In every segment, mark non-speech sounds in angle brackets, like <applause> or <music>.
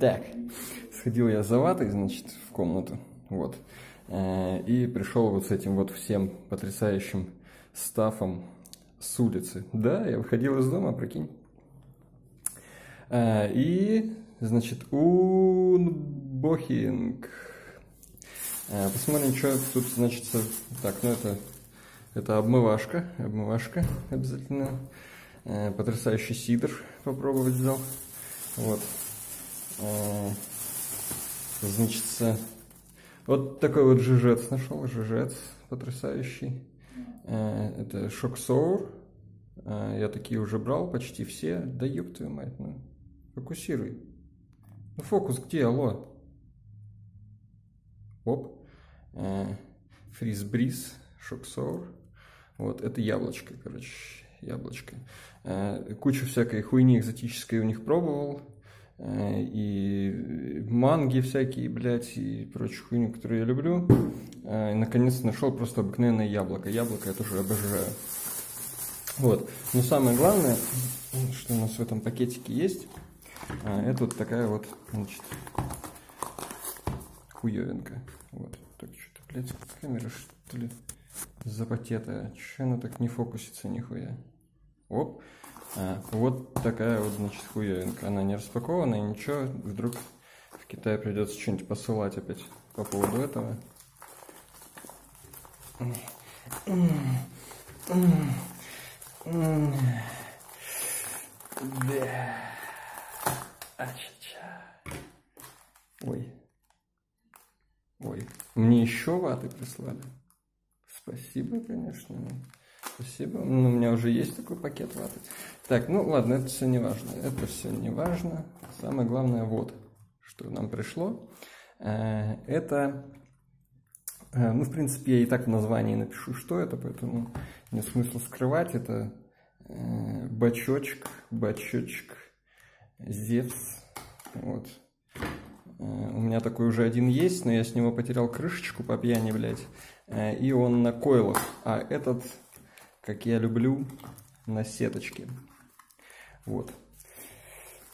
Так, сходил я за ватой, значит, в комнату, вот, э, и пришел вот с этим вот всем потрясающим стафом с улицы. Да, я выходил из дома, прикинь. Э, и, значит, унбохинг. Э, посмотрим, что тут, значит, так, ну это, это обмывашка, обмывашка обязательно. Потрясающий сидр попробовать взял. Вот. Значит, вот такой вот жижец нашел, жижец потрясающий. Это шоксоур. Я такие уже брал, почти все. Да ёб твою мать, ну, фокусируй. Ну, фокус где, алло? Оп. Фриз-бриз, шоксоур. Вот, это яблочко, короче, яблочко. Кучу всякой хуйни экзотической у них пробовал. Э, и манги всякие, блядь, и прочую хуйню, которую я люблю. Э, и наконец нашел просто обыкновенное яблоко. Яблоко я тоже обожаю. Вот. Но самое главное, что у нас в этом пакетике есть, э, это вот такая вот, значит, хуевинка. Вот. Так, что-то, блядь, камера, что ли, запотетая. Че она так не фокусится нихуя? Оп. А, вот такая вот, значит, хуевинка. Она не распакована, и ничего, вдруг в Китае придется что-нибудь посылать опять по поводу этого. Ой. Ой. Мне еще ваты прислали. Спасибо, конечно. Спасибо. Ну, у меня уже есть такой пакет ваты. Так, ну ладно, это все не важно. Это все не важно. Самое главное вот, что нам пришло. Э, это, э, ну, в принципе, я и так в названии напишу, что это, поэтому нет смысла скрывать. Это э, бачочек, бачочек, Зевс. Вот. У меня такой уже один есть, но я с него потерял крышечку по пьяни, блядь. И он на койлах. А этот как я люблю, на сеточке. Вот.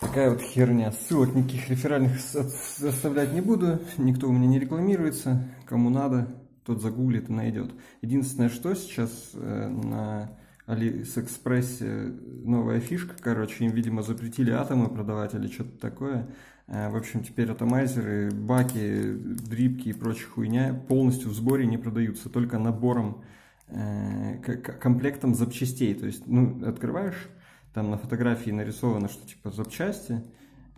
Такая вот херня. Ссылок никаких реферальных оставлять не буду. Никто у меня не рекламируется. Кому надо, тот загуглит и найдет. Единственное, что сейчас э, на Алиэкспрессе новая фишка, короче, им, видимо, запретили атомы продавать или что-то такое. Э, в общем, теперь атомайзеры, баки, дрипки и прочая хуйня полностью в сборе не продаются, только набором Э, комплектом запчастей. То есть, ну, открываешь, там на фотографии нарисовано, что типа запчасти,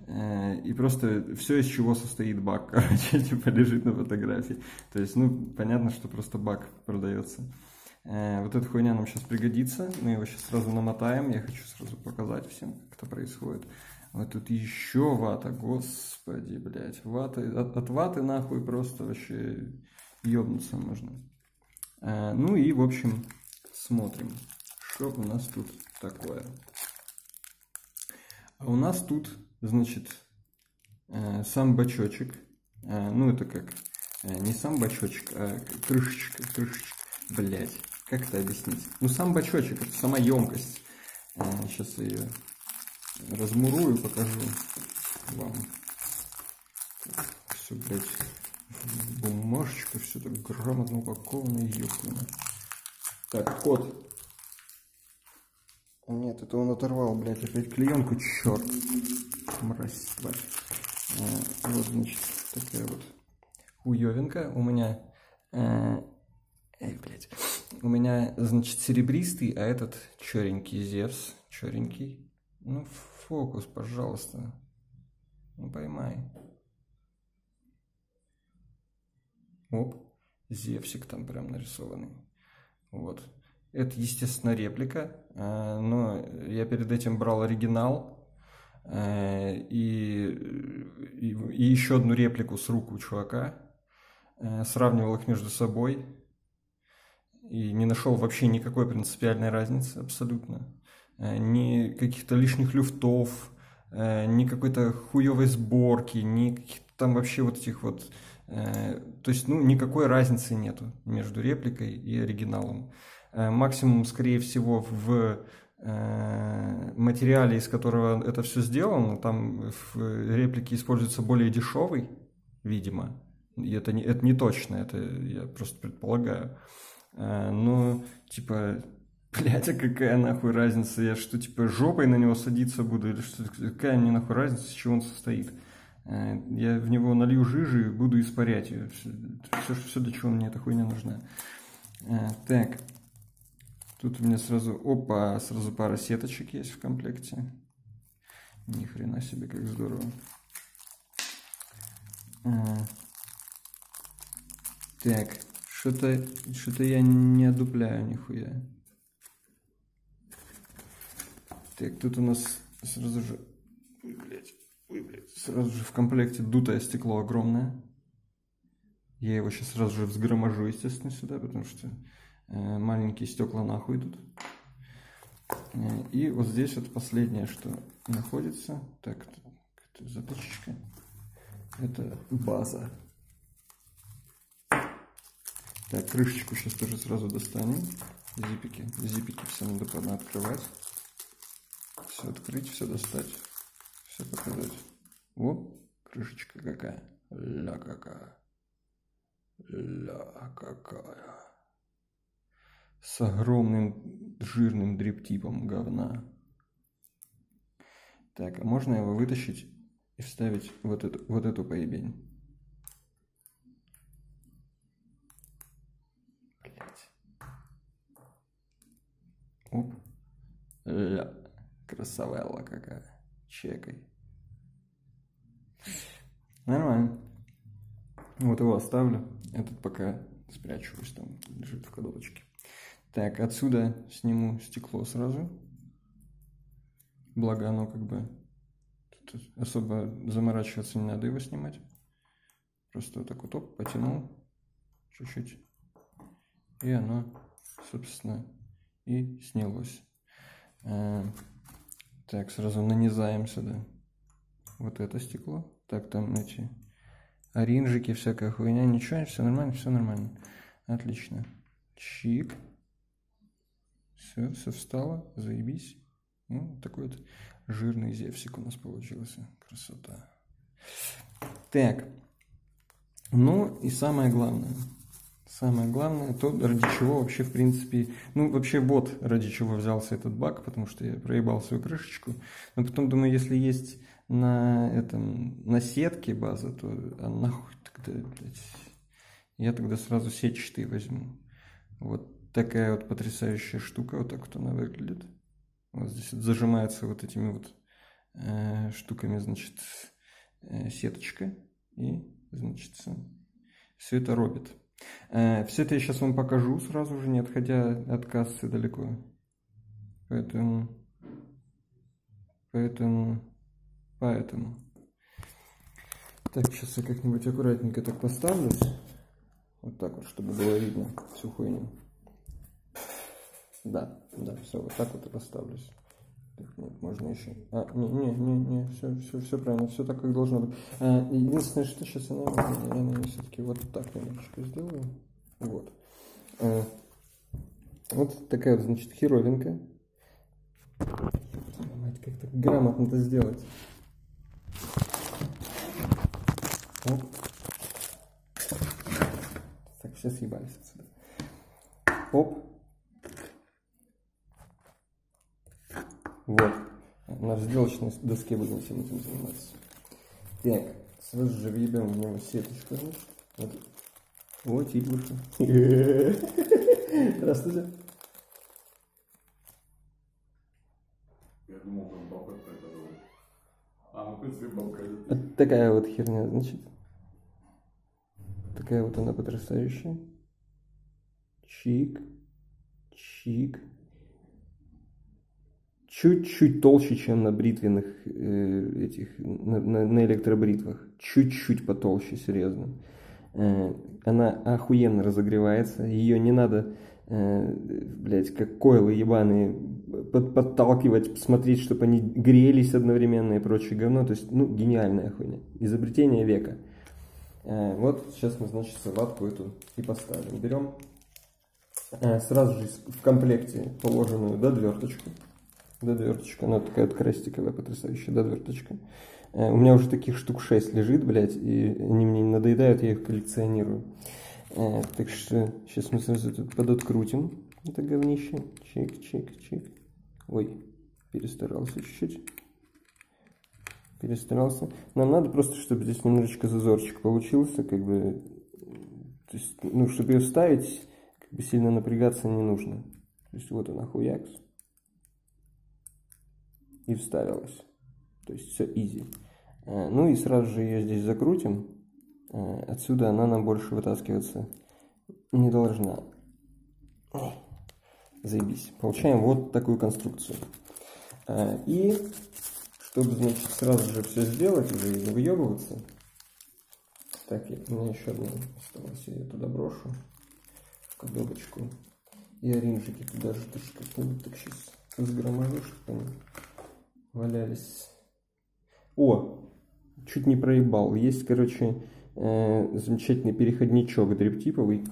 э, и просто все, из чего состоит бак, <laughs> короче, типа лежит на фотографии. То есть, ну, понятно, что просто бак продается. Э, вот эта хуйня нам сейчас пригодится, мы его сейчас сразу намотаем, я хочу сразу показать всем, как это происходит. Вот тут еще вата, господи, блядь, вата, от, от ваты нахуй просто вообще ебнуться можно. Э, ну и, в общем, смотрим, что у нас тут такое. А у нас тут, значит, э, сам бачочек. Ну, это как, не сам бачочек, а крышечка, крышечка. Блять, как это объяснить? Ну, сам бачочек, это сама емкость. Сейчас я ее размурую, покажу вам. Все, блядь, бумажечка, все так грамотно упаковано и ёпано. Так, код. Нет, это он оторвал, блядь, опять клеенку, черт. Мразь, тварь. А, вот, значит, такая вот хуёвинка. У меня... Эй, блядь. У меня, значит, серебристый, а этот черенький Зевс. Черенький. Ну, фокус, пожалуйста. Ну, поймай. Оп, Зевсик там прям нарисованный. Вот. Это, естественно, реплика, э, но я перед этим брал оригинал э, и, и, и еще одну реплику с рук у чувака, э, сравнивал их между собой и не нашел вообще никакой принципиальной разницы абсолютно. Ни каких-то лишних люфтов, ни какой-то хуевой сборки, ни каких-то там вообще вот этих вот Э, то есть, ну, никакой разницы нету между репликой и оригиналом. Э, максимум, скорее всего, в э, материале, из которого это все сделано, там в реплике используется более дешевый, видимо. И это не, это не точно, это я просто предполагаю. Э, но, типа, <laughs> блядь, а какая нахуй разница? Я что, типа, жопой на него садиться буду? Или что? Какая мне нахуй разница, из чего он состоит? Э, я в него налью жижи и буду испарять ее. Все, все, все до чего мне эта хуйня нужна. Э, так. Тут у меня сразу, опа, сразу пара сеточек есть в комплекте. Ни хрена себе, как здорово. Так, что-то что-то я не одупляю нихуя. Так, тут у нас сразу же... Ой, блядь, ой, блядь, сразу же в комплекте дутое стекло огромное. Я его сейчас сразу же взгроможу, естественно, сюда, потому что э, маленькие стекла нахуй идут. Э, и вот здесь вот последнее, что находится. Так, это затычечка. Это база. Так, крышечку сейчас тоже сразу достанем. Зипики. Зипики все надо открывать. Все открыть, все достать. Все показать. О, крышечка какая. Ля какая. Ля какая. С огромным жирным дриптипом говна. Так, а можно его вытащить и вставить вот эту, вот эту поебень? Оп. Ля. Красавелла какая. Чекай. Нормально. Вот его оставлю. Этот пока спрячу, пусть там лежит в кладовочке. Так, отсюда сниму стекло сразу. Благо оно как бы... Тут особо заморачиваться не надо его снимать. Просто вот так вот оп, потянул. Чуть-чуть. И оно, собственно, и снялось. А, так, сразу нанизаем сюда вот это стекло. Так, там эти оринжики, всякая хуйня. Ничего, все нормально, все нормально. Отлично. Чик. Все, все встало, заебись. Ну, такой вот жирный зевсик у нас получился. Красота. Так. Ну и самое главное – Самое главное, то, ради чего вообще, в принципе, ну, вообще вот ради чего взялся этот баг, потому что я проебал свою крышечку. Но потом думаю, если есть на этом, на сетке база, то а нахуй тогда, блядь, я тогда сразу сетчатый возьму. Вот такая вот потрясающая штука, вот так вот она выглядит. Вот здесь вот зажимается вот этими вот э, штуками, значит, э, сеточка. И, значит, все это робит. Э, Все это я сейчас вам покажу сразу же, не отходя от кассы далеко. Поэтому, поэтому, поэтому. Так, сейчас я как-нибудь аккуратненько так поставлюсь. Вот так вот, чтобы было видно всю хуйню. Да, да, все, вот так вот и поставлюсь. Так, нет, можно еще. А, не, не, не, не, все, все, все правильно, все так, как должно быть. А, единственное, что сейчас я, наверное, я, все-таки вот так немножечко сделаю. Вот. А, вот такая вот, значит, херовинка. Мать, как так грамотно это сделать. Оп. Так, все съебались отсюда. Оп. Вот. На разделочной доске будем всем этим заниматься. Так, сразу же въебем в него сеточку. Вот. Вот тип вышел. <laughs> Здравствуйте. Я думал, там А, ну, в принципе, бабка. Вот такая вот херня, значит. Такая вот она потрясающая. Чик. Чик чуть-чуть толще, чем на бритвенных э, этих, на, на, на электробритвах. Чуть-чуть потолще, серьезно. Э, она охуенно разогревается. Ее не надо, э, блядь, как койлы ебаные, под, подталкивать, смотреть, чтобы они грелись одновременно и прочее говно. То есть, ну, гениальная хуйня. Изобретение века. Э, вот сейчас мы, значит, ватку эту и поставим. Берем э, сразу же в комплекте положенную додверточку. Додверточка. Она такая вот крестиковая, потрясающая додверточка. Э, у меня уже таких штук 6 лежит, блядь, и они мне не надоедают, я их коллекционирую. Э, так что сейчас мы сразу тут подоткрутим это говнище. Чик, чик, чик. Ой, перестарался чуть-чуть. Перестарался. Нам надо просто, чтобы здесь немножечко зазорчик получился, как бы, то есть, ну, чтобы ее вставить, как бы сильно напрягаться не нужно. То есть вот она хуякс. И вставилась. То есть все изи. Э, ну и сразу же ее здесь закрутим. Э, отсюда она нам больше вытаскиваться не должна. Заебись. Получаем вот такую конструкцию. Э, и чтобы, значит, сразу же все сделать, уже и не выебываться. Так, у меня еще одна осталась, я ее туда брошу. В коробочку. И оринжики туда же тоже как-нибудь так сейчас разгроможу, чтобы они валялись. О, чуть не проебал. Есть, короче, э, замечательный переходничок дриптиповый.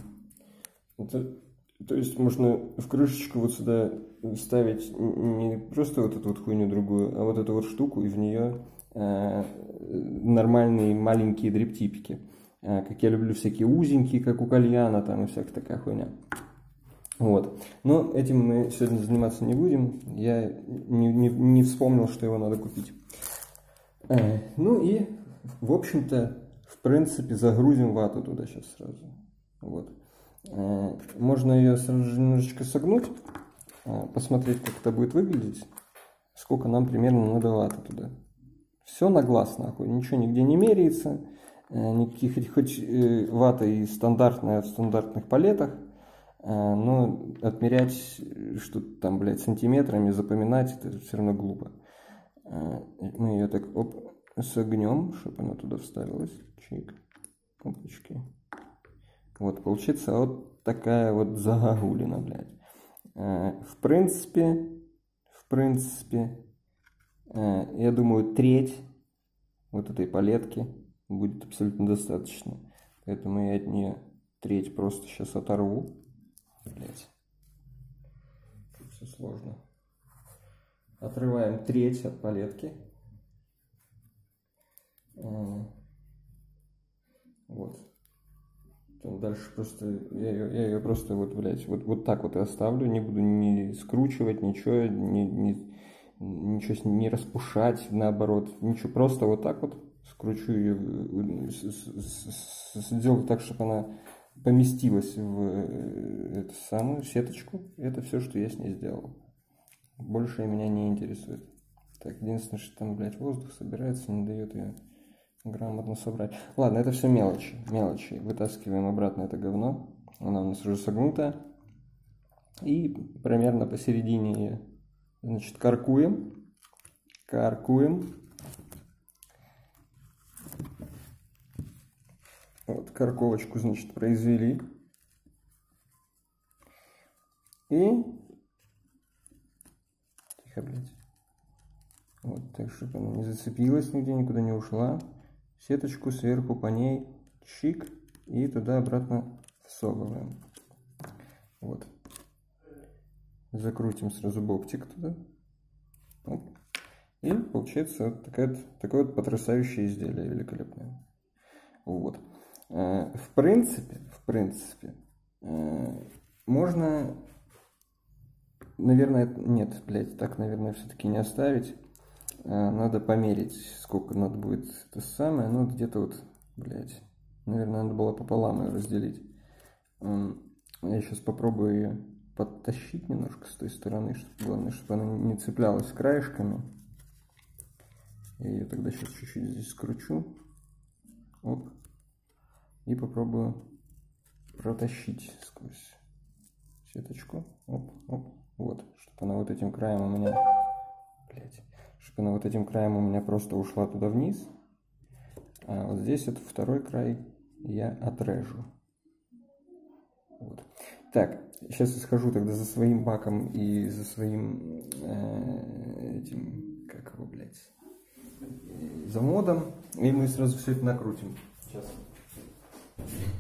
Это то есть можно в крышечку вот сюда ставить не просто вот эту вот хуйню другую, а вот эту вот штуку и в нее э, нормальные маленькие дриптипики. Э, как я люблю всякие узенькие, как у кальяна там и всякая такая хуйня. Вот. Но этим мы сегодня заниматься не будем. Я не, не, не вспомнил, что его надо купить. Э, ну и, в общем-то, в принципе, загрузим вату туда сейчас сразу. Вот. Э, можно ее сразу же немножечко согнуть, э, посмотреть, как это будет выглядеть, сколько нам примерно надо ваты туда. Все на глаз, нахуй, ничего нигде не меряется, никаких, хоть вата и стандартная в стандартных палетах, но отмерять что-то там, блядь, сантиметрами, запоминать, это все равно глупо. Мы ее так, оп, согнем, чтобы она туда вставилась. Чик, опачки. Вот, получится вот такая вот загогулина, блядь. Э, в принципе, в принципе, э, я думаю, треть вот этой палетки будет абсолютно достаточно. Поэтому я от нее треть просто сейчас оторву. Блять. Тут все сложно. Отрываем треть от палетки. Э, вот. Дальше просто, я ее, я ее просто вот, блядь, вот, вот так вот и оставлю, не буду ни скручивать, ничего, ни, ни, ничего не распушать, наоборот, ничего, просто вот так вот скручу ее, сделаю так, чтобы она поместилась в э, эту самую сеточку. Это все, что я с ней сделал. Больше меня не интересует. Так, единственное, что там, блядь, воздух собирается, не дает ее грамотно собрать. Ладно, это все мелочи, мелочи. Вытаскиваем обратно это говно. Она у нас уже согнута. И примерно посередине значит, каркуем. Каркуем. Вот, карковочку, значит, произвели. И... Тихо, блядь. Вот, так, чтобы она не зацепилась нигде, никуда не ушла сеточку сверху по ней, чик, и туда обратно всовываем. Вот. Закрутим сразу бобтик туда. Оп. И получается вот такая, такое вот потрясающее изделие великолепное. Вот. Э, в принципе, в принципе, э, можно, наверное, нет, блядь, так, наверное, все-таки не оставить. А, надо померить, сколько надо будет это самое. Ну, где-то вот, блядь, наверное, надо было пополам ее разделить. Я сейчас попробую ее подтащить немножко с той стороны, чтобы, главное, чтобы она не цеплялась краешками. Я ее тогда сейчас чуть-чуть здесь скручу. Оп. И попробую протащить сквозь сеточку. Оп, оп. Вот, чтобы она вот этим краем у меня... Блять чтобы она вот этим краем у меня просто ушла туда вниз. А вот здесь этот второй край я отрежу. Вот. Так, сейчас я схожу тогда за своим баком и за своим э, этим, как его, блядь, за модом, и мы сразу все это накрутим. Сейчас. Thank you.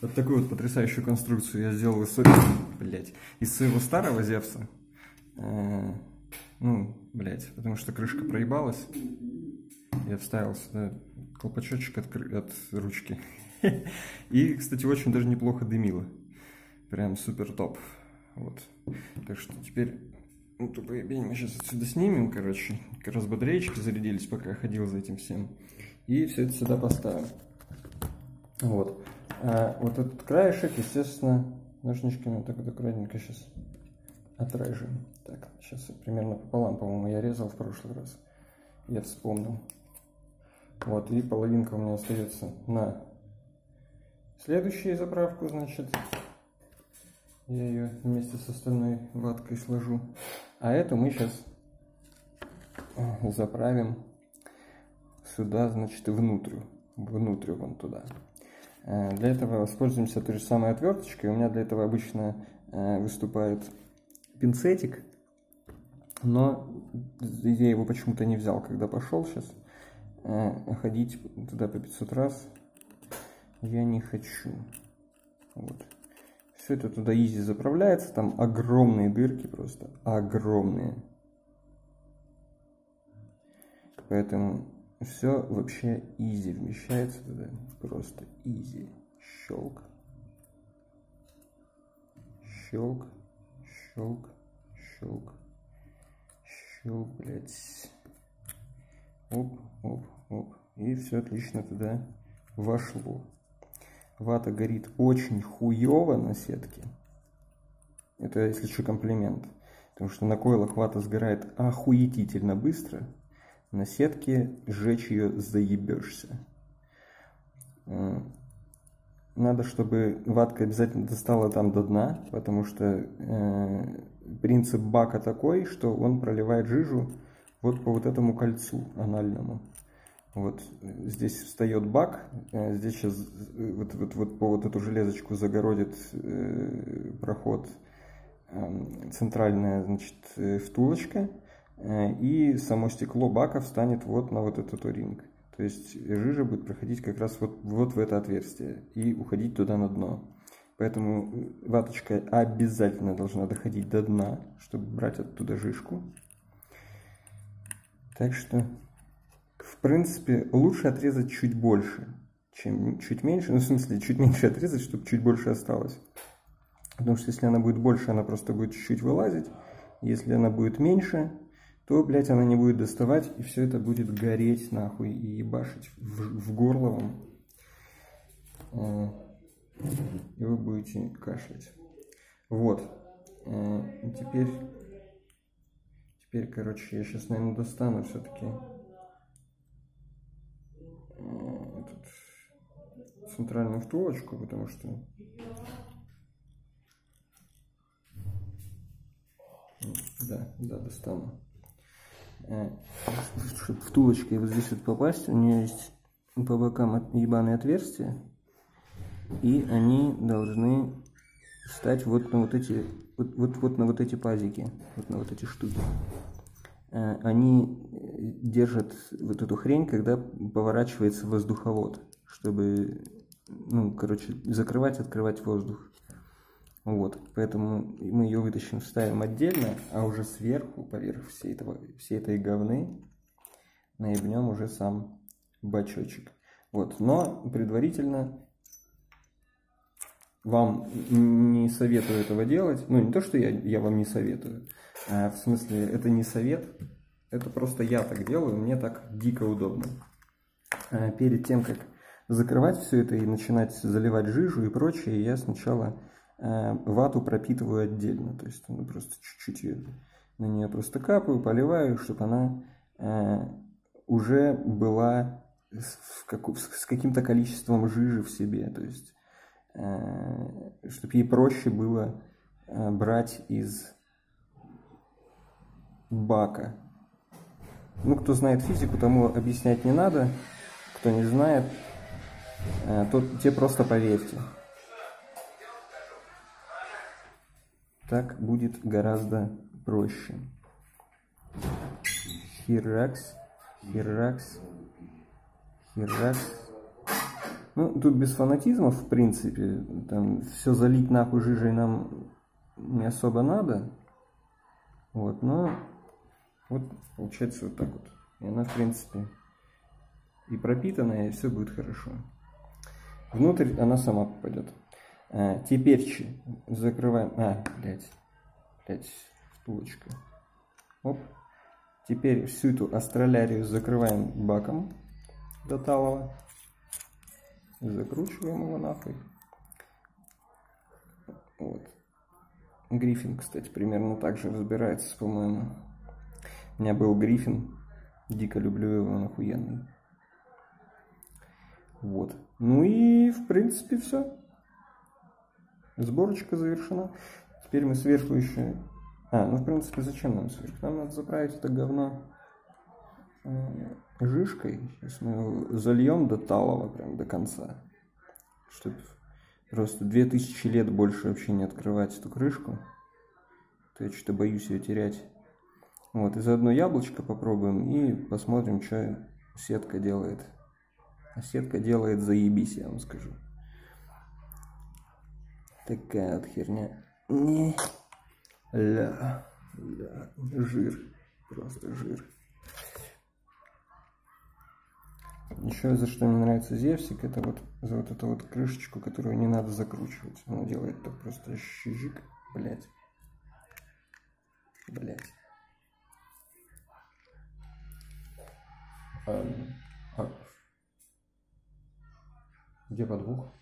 Вот такую вот потрясающую конструкцию я сделал из, блядь, из своего старого Зевса. Э, ну, блядь, потому что крышка проебалась. Я вставил сюда колпачочек от, от ручки. <laughs> И, кстати, очень даже неплохо дымило. Прям супер топ. Вот. Так что теперь ну, тупые бень мы сейчас отсюда снимем, короче. Как раз батареечки зарядились, пока я ходил за этим всем. И все это сюда поставим. Вот. А вот этот краешек, естественно, ножничками так вот аккуратненько сейчас отрежем. Так, сейчас примерно пополам, по-моему, я резал в прошлый раз. Я вспомнил. Вот, и половинка у меня остается на следующую заправку, значит. Я ее вместе с остальной ваткой сложу. А эту мы сейчас заправим сюда, значит, внутрь. Внутрь вон туда. Э, для этого воспользуемся той же самой отверточкой. У меня для этого обычно э, выступает пинцетик. Но я его почему-то не взял, когда пошел сейчас. Э, ходить туда по 500 раз я не хочу. Вот. Все это туда изи заправляется. Там огромные дырки просто. Огромные. Поэтому все вообще изи вмещается туда. Просто изи. Щелк. Щелк. Щелк. Щелк. Щелк, блядь. Оп, оп, оп. И все отлично туда вошло. Вата горит очень хуево на сетке. Это, если что, комплимент. Потому что на койлах вата сгорает охуетительно быстро. На сетке сжечь ее заебешься. Надо, чтобы ватка обязательно достала там до дна, потому что э, принцип бака такой, что он проливает жижу вот по вот этому кольцу анальному. Вот здесь встает бак, э, здесь сейчас э, вот, вот, вот по вот эту железочку загородит э, проход э, центральная значит, э, втулочка, э, и само стекло бака встанет вот на вот этот ринг. То есть жижа будет проходить как раз вот, вот в это отверстие и уходить туда на дно. Поэтому ваточка обязательно должна доходить до дна, чтобы брать оттуда жижку. Так что, в принципе, лучше отрезать чуть больше, чем чуть меньше. Ну, в смысле, чуть меньше отрезать, чтобы чуть больше осталось. Потому что если она будет больше, она просто будет чуть-чуть вылазить. Если она будет меньше, то, блядь, она не будет доставать, и все это будет гореть нахуй и ебашить в, в горло вам. Э, и вы будете кашлять. Вот. Э, теперь Теперь, короче, я сейчас, наверное, достану все-таки э, центральную втулочку, потому что да, да, достану. Э, Чтобы втулочкой вот здесь вот попасть, у нее есть по бокам ебаные отверстия, и они должны стать вот на вот эти вот, вот, вот на вот эти пазики, вот на вот эти штуки. Э, они держат вот эту хрень, когда поворачивается воздуховод, чтобы, ну, короче, закрывать, открывать воздух. Вот, поэтому мы ее вытащим, ставим отдельно, а уже сверху, поверх всей, этого, всей этой говны, наебнем уже сам бачочек. Вот, но предварительно вам не советую этого делать. Ну, не то, что я, я вам не советую. А в смысле, это не совет. Это просто я так делаю, мне так дико удобно. А перед тем, как закрывать все это и начинать заливать жижу и прочее, я сначала вату пропитываю отдельно. То есть ну, просто чуть-чуть на нее просто капаю, поливаю, чтобы она э, уже была с, с каким-то количеством жижи в себе. То есть Э, чтобы ей проще было э, брать из бака. Ну, кто знает физику, тому объяснять не надо. Кто не знает, э, то те просто поверьте. Так будет гораздо проще. Хиракс, хиракс, хиракс. Ну, тут без фанатизмов, в принципе, там все залить нахуй жижей нам не особо надо. Вот, но вот получается вот так вот. И она, в принципе, и пропитанная, и все будет хорошо. Внутрь она сама попадет. А, теперь закрываем... А, блядь, блядь, втулочка. Оп. Теперь всю эту астролярию закрываем баком до талого. Закручиваем его нахуй. Вот. Гриффин, кстати, примерно так же разбирается, по-моему. У меня был Гриффин. Дико люблю его, он охуенный. Вот. Ну и, в принципе, все. Сборочка завершена. Теперь мы сверху еще... А, ну, в принципе, зачем нам сверху? Нам надо заправить это говно э, жишкой. Сейчас мы его зальем до талого, прям до конца. Чтобы просто 2000 лет больше вообще не открывать эту крышку. То я что-то боюсь ее терять. Вот, и заодно яблочко попробуем и посмотрим, что сетка делает. А сетка делает заебись, я вам скажу. Такая вот херня. Не. Ля. Ля. Жир. Просто жир. Еще за что мне нравится Зевсик, это вот за вот эту вот крышечку, которую не надо закручивать. Она делает так просто щижик. Блять. Блять. А, а. Где подвох?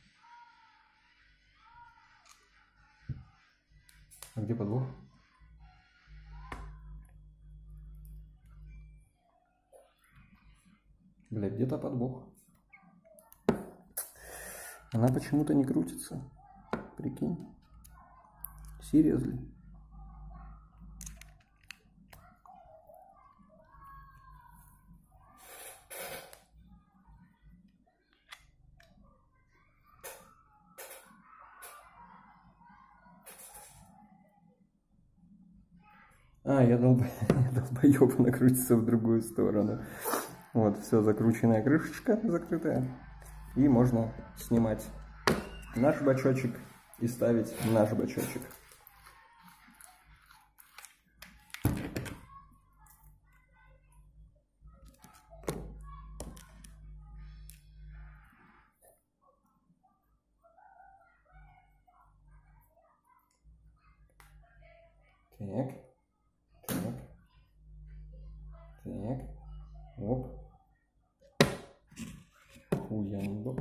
А где подвох? Бля, где-то подвох. Она почему-то не крутится. Прикинь. Серьезно. А, я, долб... <laughs> долбоеб накрутится в другую сторону. Вот, все, закрученная крышечка закрытая. И можно снимать наш бачочек и ставить наш бачочек. Так. Так. Оп. Хуянго.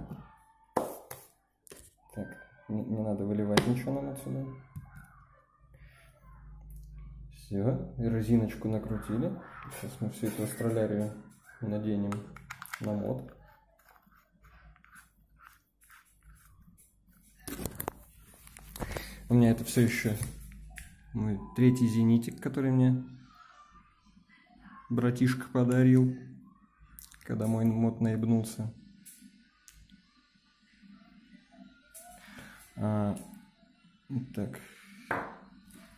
Так, не, не надо ничего нам отсюда. Все, резиночку накрутили. Сейчас мы всю эту астролярию наденем на мод. У меня это все еще мой третий зенитик, который мне братишка подарил, когда мой мод наебнулся. Так,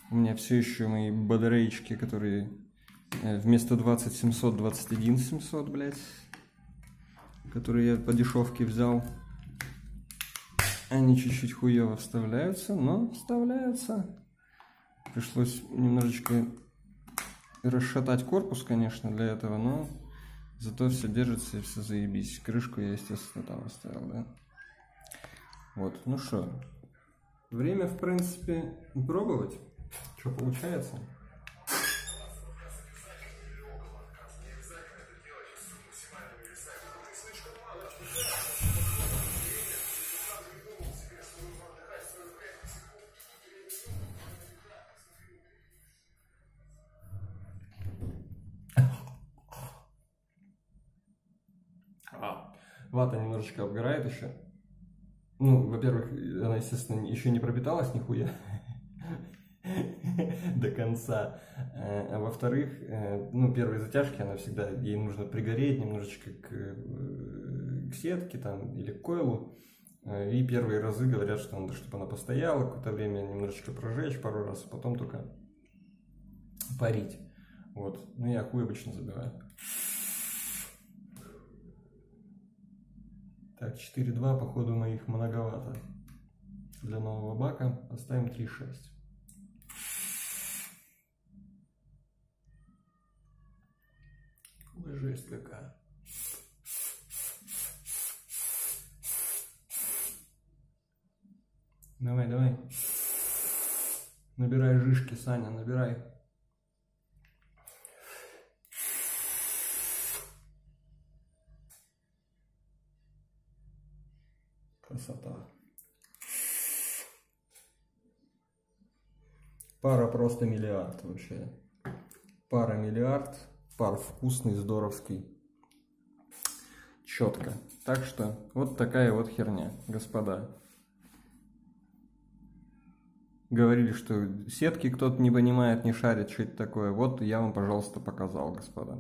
у меня все еще мои батареечки, которые э, вместо 20 700, 21 700, блядь, которые я по дешевке взял. Они чуть-чуть хуево вставляются, но вставляются. Пришлось немножечко расшатать корпус, конечно, для этого, но зато все держится и все заебись. Крышку я, естественно, там оставил, да. Вот, ну что, время, в принципе, пробовать, что получается. А, вата немножечко обгорает еще. Ну, во-первых, она, естественно, еще не пропиталась нихуя до конца. А во-вторых, ну, первые затяжки, она всегда, ей нужно пригореть немножечко к, к сетке там или к койлу. И первые разы говорят, что надо, чтобы она постояла какое-то время, немножечко прожечь пару раз, а потом только парить. Вот. Ну, я хуй обычно забиваю. Так. Так, 4.2, походу моих многовато. Для нового бака оставим 3.6. Ой, жесть какая. Давай, давай. Набирай жишки, Саня, набирай. Красота. Пара просто миллиард вообще. Пара миллиард. Пар вкусный, здоровский. Четко. Так что вот такая вот херня, господа. Говорили, что сетки кто-то не понимает, не шарит, что это такое. Вот я вам, пожалуйста, показал, господа.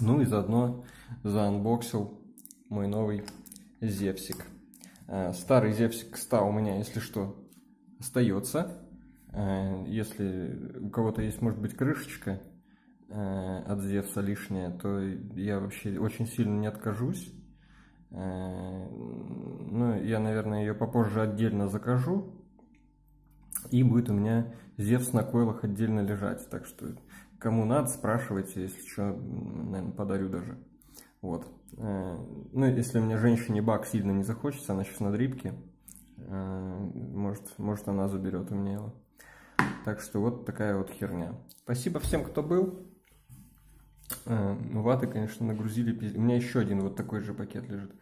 Ну и заодно заанбоксил мой новый Зевсик. Э, старый Зевсик 100 у меня, если что, остается. Э, если у кого-то есть, может быть, крышечка э, от Зевса лишняя, то я вообще очень сильно не откажусь. Ну, я, наверное, ее попозже отдельно закажу. И будет у меня Зевс на койлах отдельно лежать. Так что, кому надо, спрашивайте, если что, наверное, подарю даже. Вот. Э, ну, если мне женщине бак сильно не захочется, она сейчас на дрипке, э, может, может она заберет у меня его. Так что вот такая вот херня. Спасибо всем, кто был. Э, ну, ваты, конечно, нагрузили. У меня еще один вот такой же пакет лежит.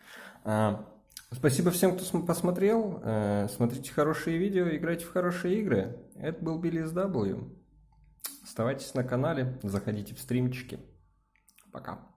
Спасибо всем, кто посмотрел. Смотрите хорошие видео, играйте в хорошие игры. Это был Билли W. Оставайтесь на канале, заходите в стримчики. Пока.